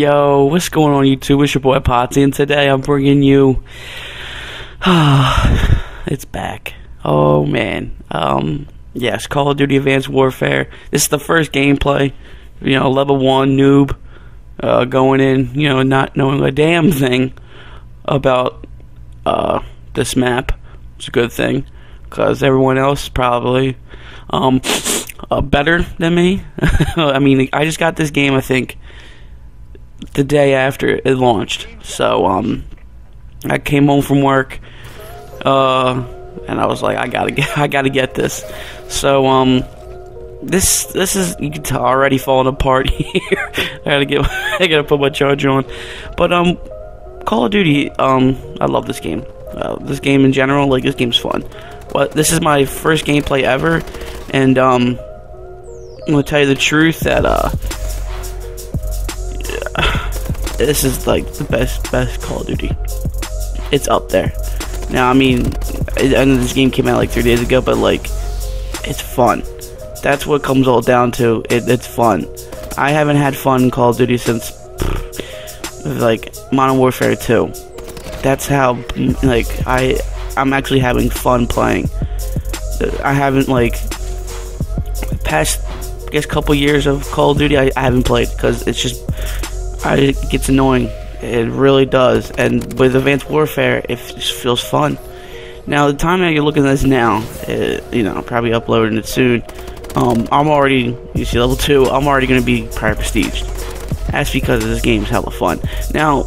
Yo, what's going on YouTube? It's your boy Pottsy, and today I'm bringing you. it's back. Oh man. Um, yes, Call of Duty Advanced Warfare. This is the first gameplay. You know, level one noob, uh, going in. You know, not knowing a damn thing about uh, this map. It's a good thing because everyone else probably um, uh, better than me. I mean, I just got this game. I think the day after it launched. So um, I came home from work, uh, and I was like, I gotta get, I gotta get this. So um, this this is you can tell already falling apart here. I gotta get, I gotta put my charger on. But um, Call of Duty, um, I love this game. Uh, this game in general, like this game's fun. But this is my first gameplay ever, and um, I'm gonna tell you the truth that uh this is like the best best Call of Duty. It's up there. Now, I mean, I know this game came out like three days ago, but like, it's fun. That's what comes all down to. It, it's fun. I haven't had fun in Call of Duty since like Modern Warfare 2. That's how like I I'm actually having fun playing. I haven't like past I guess couple years of Call of Duty I, I haven't played because it's just I, it gets annoying. It really does. And with Advanced Warfare, it just feels fun. Now, the time that you're looking at this now, you know, probably uploading it soon. Um, I'm already, you see, level 2, I'm already going to be prior prestiged. That's because this game's hella fun. Now,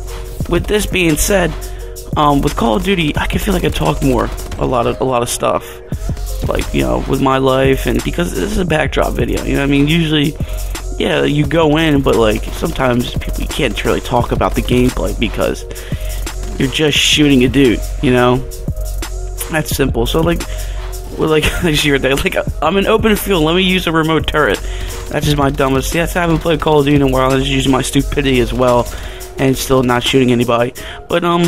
with this being said, um, with Call of Duty, I can feel like I talk more a lot of a lot of stuff, like you know, with my life, and because this is a backdrop video. You know, I mean, usually yeah, you go in, but like sometimes people you can't really talk about the gameplay because you're just shooting a dude, you know. That's simple. So like, we're like this year they like I'm in open field. Let me use a remote turret. That's just my dumbest. Yes, I haven't played Call of Duty in a while. I just using my stupidity as well, and still not shooting anybody. But um,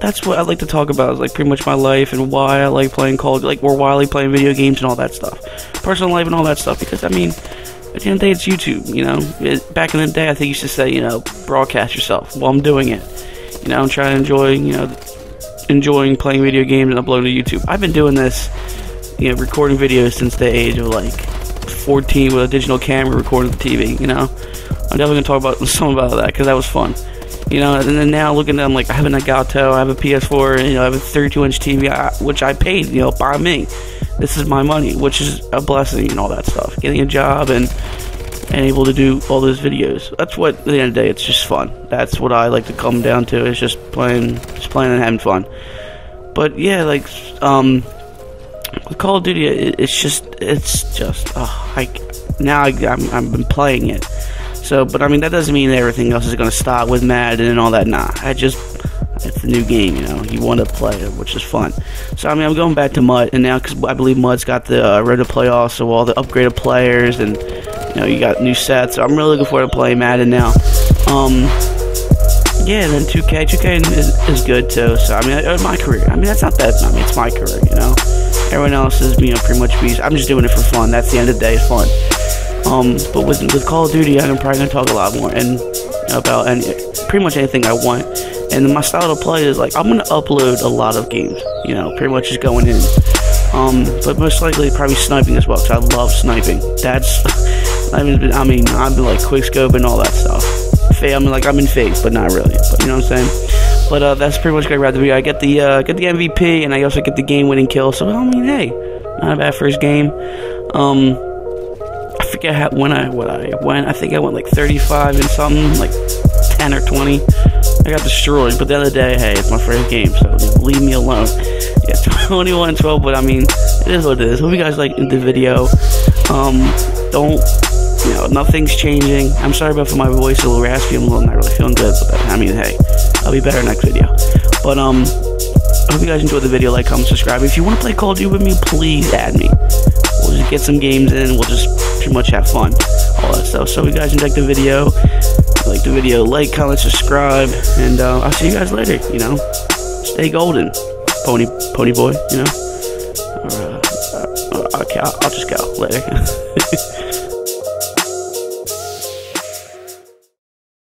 that's what I like to talk about. Is like pretty much my life and why I like playing Call of Duty, like I like playing video games and all that stuff, personal life and all that stuff. Because I mean at the end of the day, it's YouTube. You know, back in the day, I think you used to say, you know, broadcast yourself. Well, I'm doing it. You know, I'm trying to enjoy, you know, enjoying playing video games and uploading to YouTube. I've been doing this, you know, recording videos since the age of like 14 with a digital camera recording the TV. You know, I'm definitely gonna talk about some about that because that was fun. You know, and then now looking at them like I have an Elgato, I have a PS4, and, you know, I have a 32 inch TV, which I paid, you know, by me this is my money, which is a blessing and all that stuff. Getting a job and and able to do all those videos. That's what at the end of the day, it's just fun. That's what I like to come down to. It's just playing, just playing and having fun. But yeah, like um, with Call of Duty, it, it's just, it's just, oh, like now I, I'm, I've been playing it. So, but I mean that doesn't mean everything else is gonna stop with Madden and all that. Nah, I just it's a new game, you know. You want to play it, which is fun. So I mean, I'm going back to Mud, and now because I believe Mud's got the uh, Road to Playoffs, so all the upgraded players, and you know, you got new sets. So I'm really looking forward to playing Madden now. Um, yeah, then 2K, 2K is, is good too. So I mean, my career. I mean, that's not that. I mean, it's my career, you know. Everyone else is, you know, pretty much beast. I'm just doing it for fun. That's the end of the day, fun. Um, but with with Call of Duty, I'm probably gonna talk a lot more and about and pretty much anything I want. And my style to play is like I'm gonna upload a lot of games, you know, pretty much just going in. Um, but most likely probably sniping as well, because I love sniping. That's I mean, I mean, I've been like quickscope and all that stuff. I mean, like I'm in FaZe, but not really. But you know what I'm saying? But uh, that's pretty much what I'd rather be. I get the uh, get the MVP, and I also get the game-winning kill. So I mean, hey, not a bad first game. Um, forget how when I what I went. I think I went like 35 and something, like 10 or 20. I got destroyed, but the other day, hey, it's my first game, so leave me alone. Yeah, 21 12, but I mean, it is what it is. Hope you guys like the video. Um, don't, you know, nothing's changing. I'm sorry about for my voice, a little raspy. I'm a little not really feeling good, but I mean, hey, I'll be better next video. But, um, I hope you guys enjoyed the video. Like, comment, subscribe. If you want to play Call of Duty with me, please add me. Just get some games in. We'll just pretty much have fun. All that stuff. So, if you guys enjoyed the video, like the video, like, comment, subscribe, and uh, I'll see you guys later. You know, stay golden, pony, Ponyboy. You know. Uh, uh, okay, I'll, I'll just go later.